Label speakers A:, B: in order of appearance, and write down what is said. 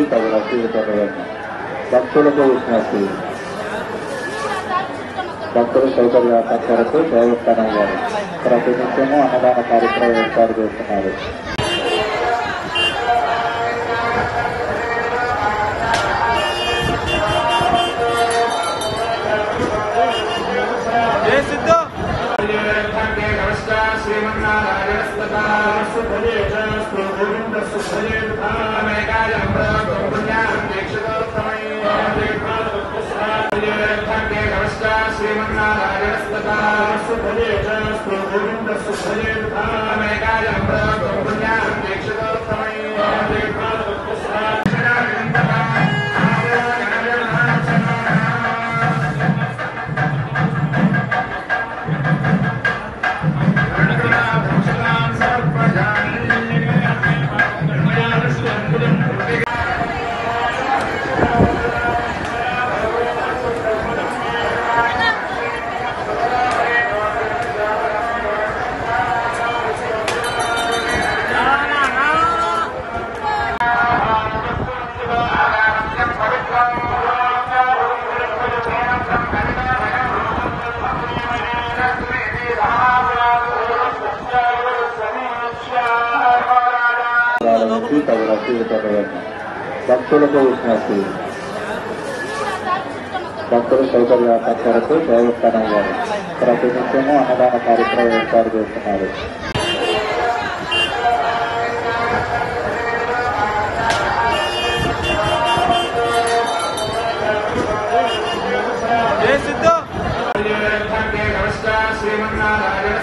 A: తగు రసీదు పొందగలను భక్తులకు విజ్ఞప్తి భక్తుల సౌకర్యార్థం కొరకు దేవస్థానం వారు ప్రతినిత్యము అన్నదాన కార్యక్రమం ఏర్పాటు చేస్తున్నారు गोविन्दस्य भजे च श्रीगोविन्दस्य भजे धामेकाय తీవ్రత ప్రయత్నం భక్తులకు విష్ణస్తు భక్తుల సౌకర్యార్థం కొరకు దేవస్థానం వారు ప్రతినిత్యము అన్నదాన కార్యక్రమం ఏర్పాటు చేస్తున్నారు శ్రీమన్నారాయణ